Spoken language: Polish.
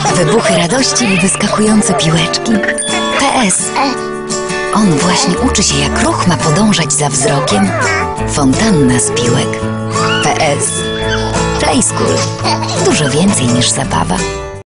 Wybuchy radości i wyskakujące piłeczki. PS. On właśnie uczy się, jak ruch ma podążać za wzrokiem. Fontanna z piłek. PS. Play School. Dużo więcej niż zabawa.